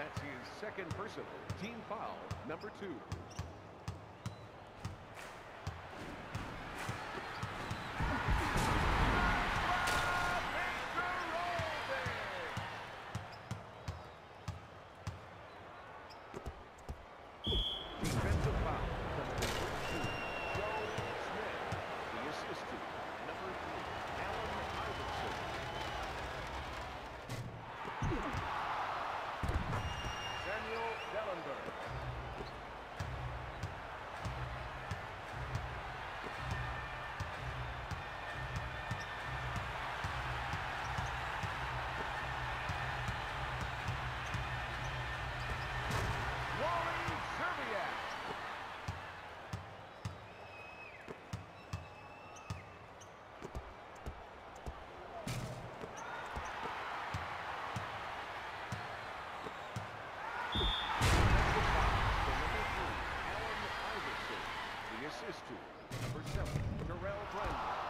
That's his second personal team foul, number two. assist to number seven, Terrell Brandon.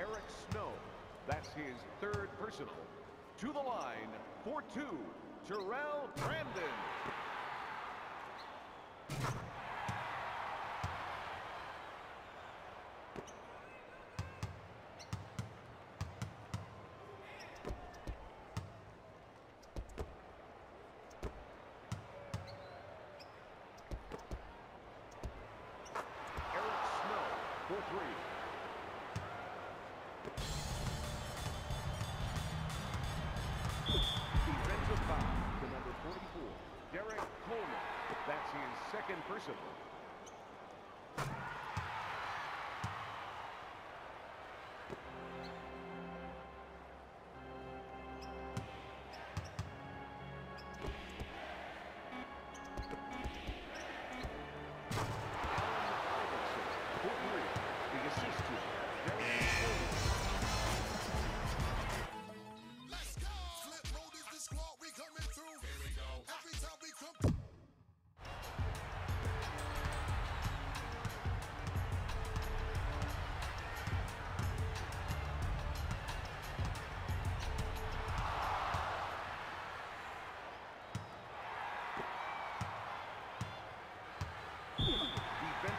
Eric Snow. That's his third personal. To the line 4-2, Terrell Brandon. Three. That's his second personal.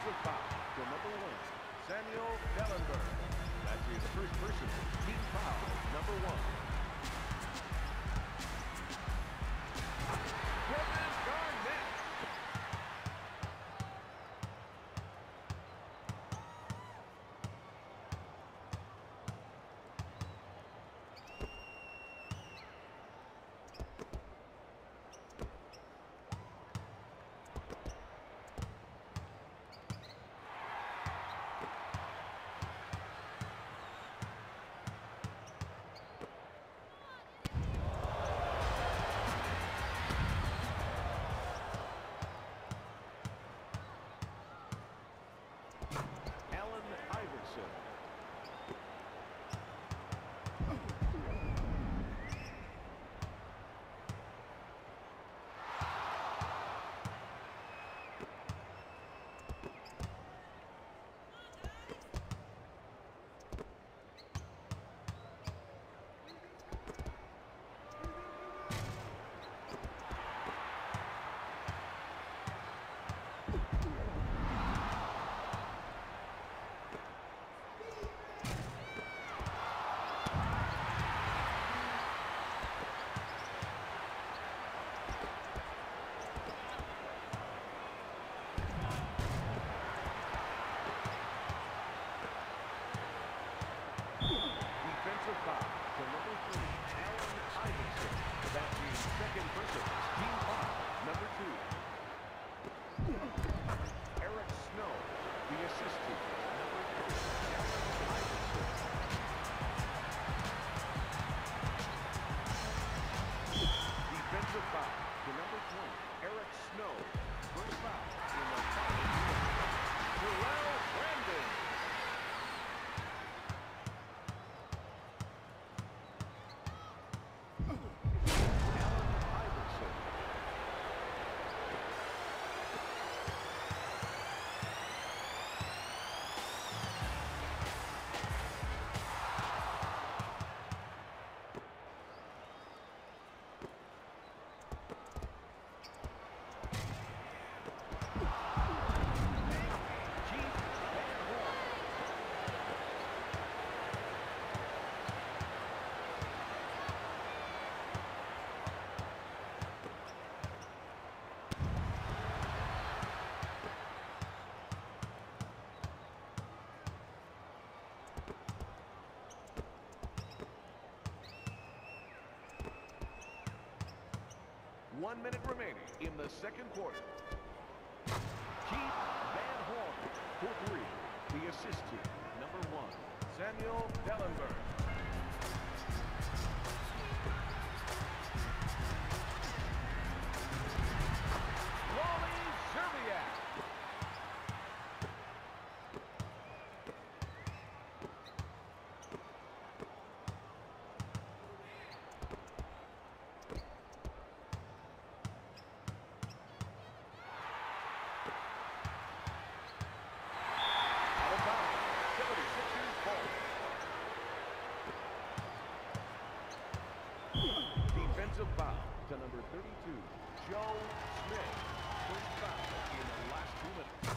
offensive foul to number one, Samuel Dalembert. That's his first personal team foul, number one. Second personal. Team foul, number two. One minute remaining in the second quarter. Keith Van Horn for three. The assist to number one, Samuel Dalembert. Defensive foul to number 32, Joe Smith. First foul in the last two minutes.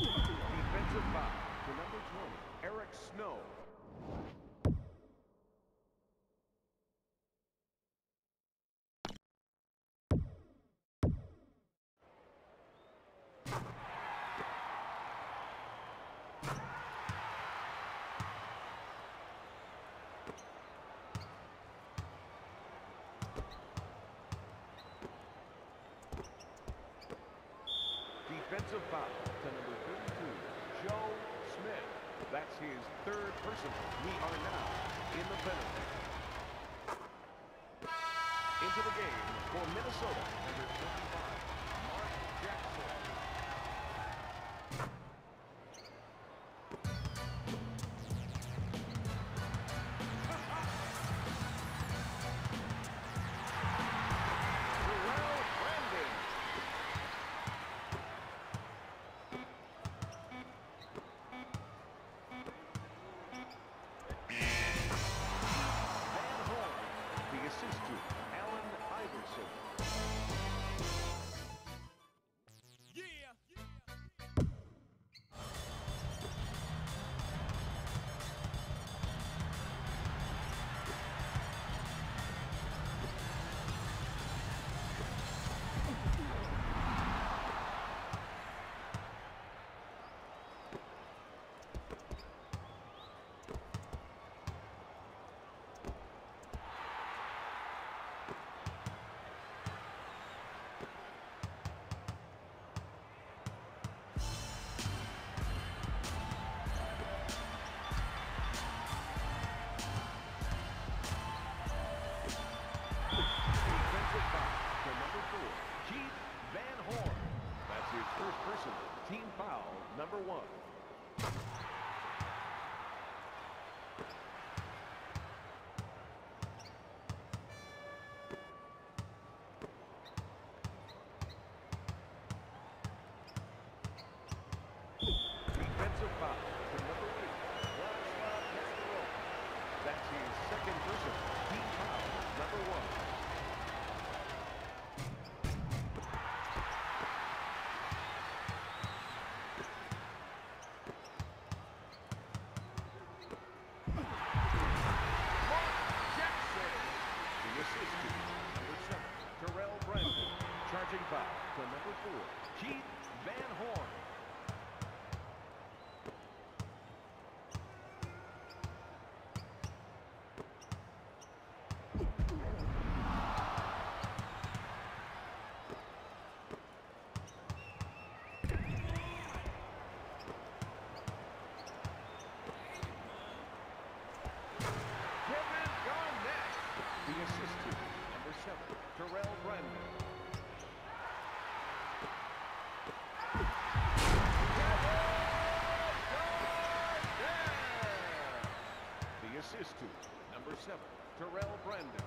Defensive foul to number 20, Eric Snow. Defensive foul to number 32, Joe Smith. That's his third personal. We are now in the penalty. Into the game for Minnesota, number 25, number one. Terrell Brandon.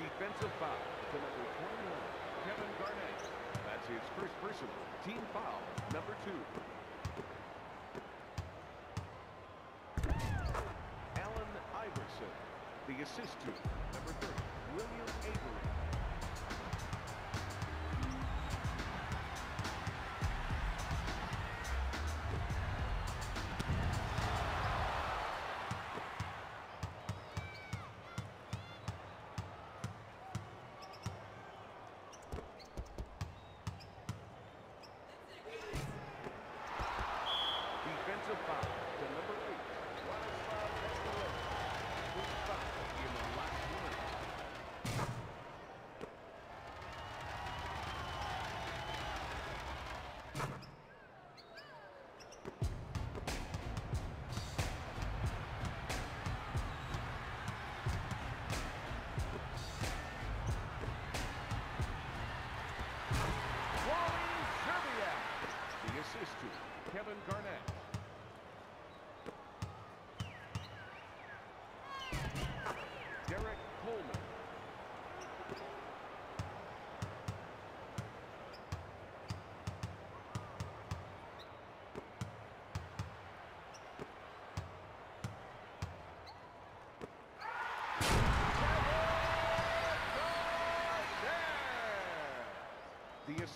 Defensive foul to number 21, Kevin Garnett. That's his first personal team foul, number two. Allen Iverson, the assist to number 30, William Avery.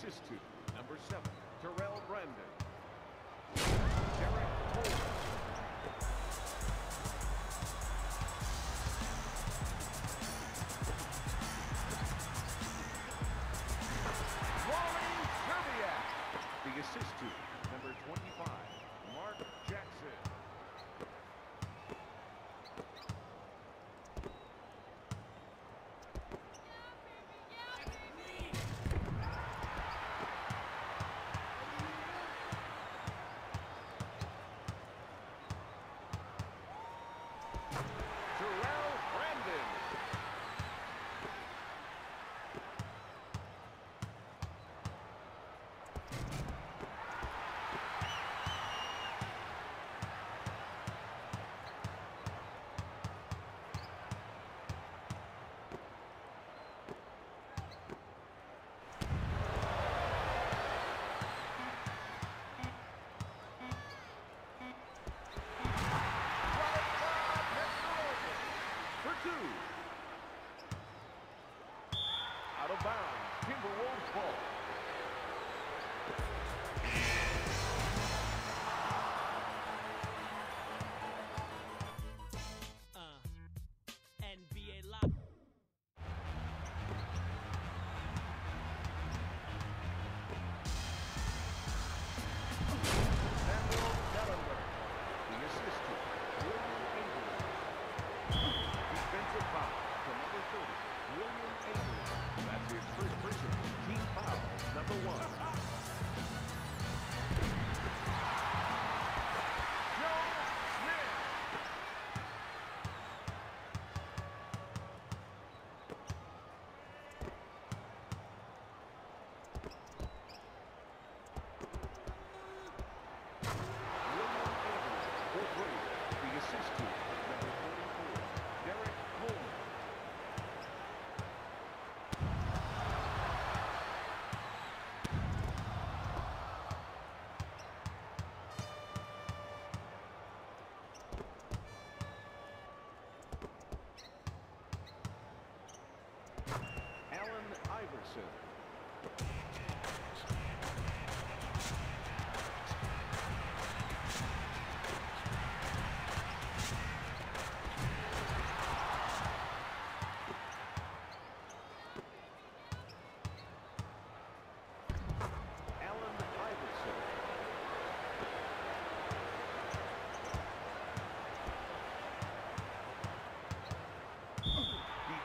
assist to number seven, Terrell Brandon. Derek Holmes. Terrell Brandon. two. Out of bounds, Timberwolves ball. Erickson.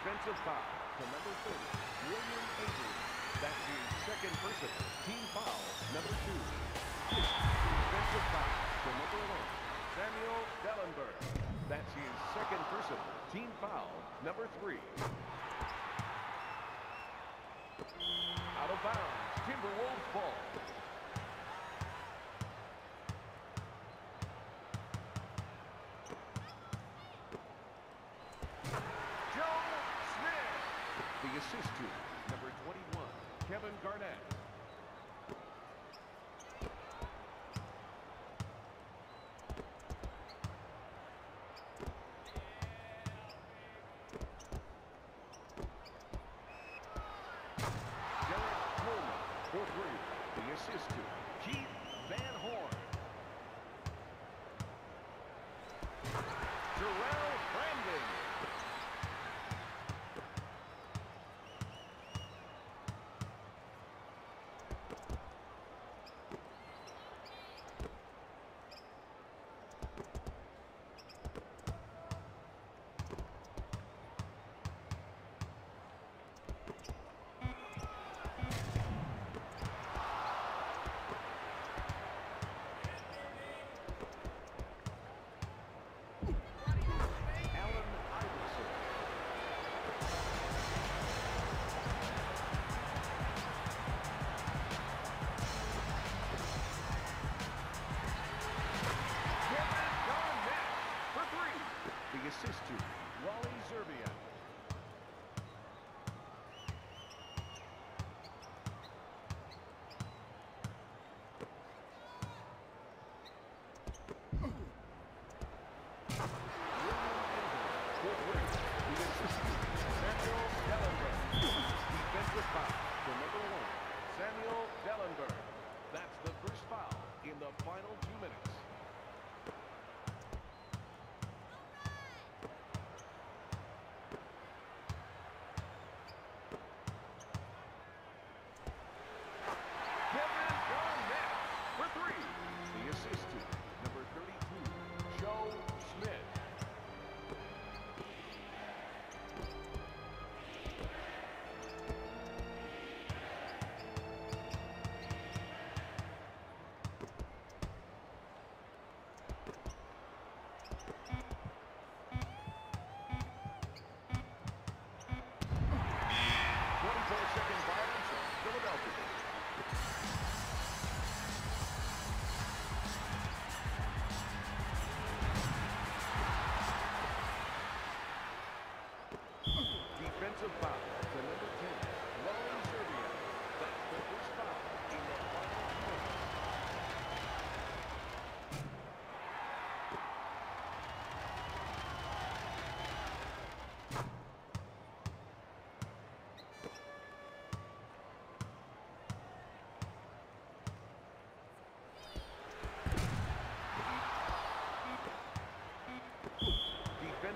defensive foul to number 30, William Avery. That's the second person. Team foul, number two. Defensive foul to number 11, Samuel Dalembert. That's his second person. Team foul, number three. Out of bounds, Timberwolves ball. assist to number 21, Kevin Garnett. foul number one, Samuel Dalembert. That's the first foul in the final two minutes.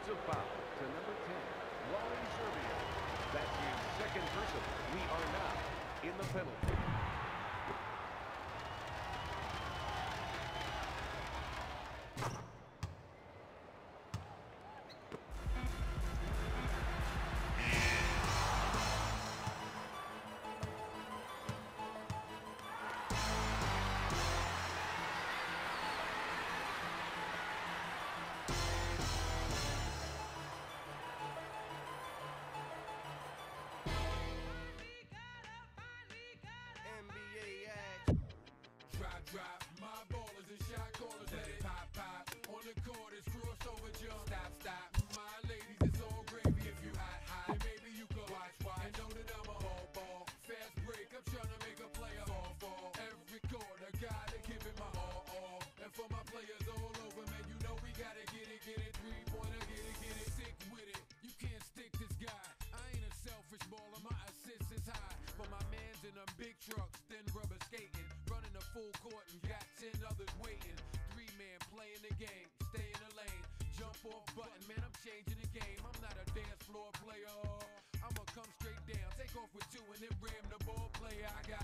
offensive foul to number 10, Lauren Serbia. That's the second person. We are now in the penalty. play, I got